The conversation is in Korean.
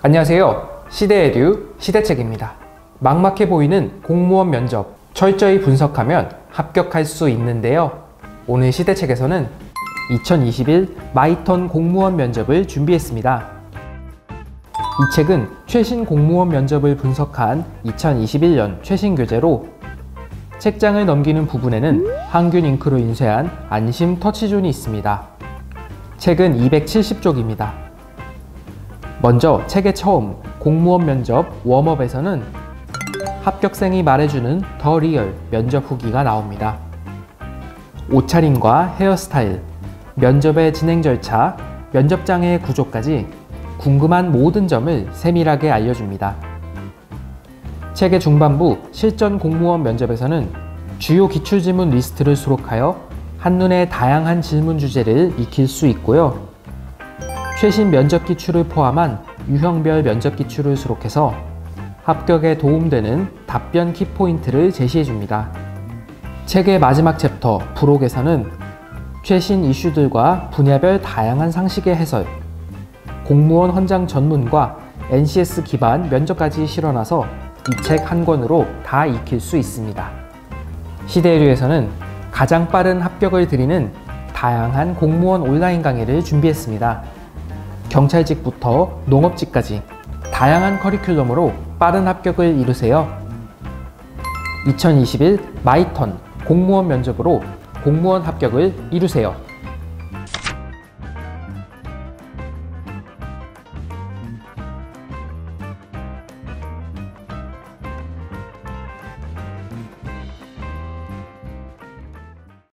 안녕하세요. 시대에듀 시대책입니다. 막막해 보이는 공무원 면접 철저히 분석하면 합격할 수 있는데요. 오늘 시대책에서는 2021 마이턴 공무원 면접을 준비했습니다. 이 책은 최신 공무원 면접을 분석한 2021년 최신 교재로 책장을 넘기는 부분에는 항균 잉크로 인쇄한 안심 터치존이 있습니다. 책은 270쪽입니다. 먼저 책의 처음 공무원 면접 warm-up에서는 합격생이 말해주는 the real 면접 후기가 나옵니다. 옷차림과 헤어스타일, 면접의 진행 절차, 면접장의 구조까지 궁금한 모든 점을 세밀하게 알려줍니다. 책의 중반부 실전 공무원 면접에서는 주요 기출지문 리스트를 수록하여 한눈에 다양한 질문 주제를 익힐 수 있고요. 최신 면접 기출을 포함한 유형별 면접 기출을 수록해서 합격에 도움되는 답변 키포인트를 제시해 줍니다. 책의 마지막 챕터 부록에서는 최신 이슈들과 분야별 다양한 상식의 해설, 공무원 헌장 전문과 NCS 기반 면접까지 실어놔서 이 책 한 권으로 다 익힐 수 있습니다. 시대의류에서는 가장 빠른 합격을 드리는 다양한 공무원 온라인 강의를 준비했습니다. 경찰직부터 농업직까지 다양한 커리큘럼으로 빠른 합격을 이루세요. 2021 마이턴 공무원 면접으로 공무원 합격을 이루세요.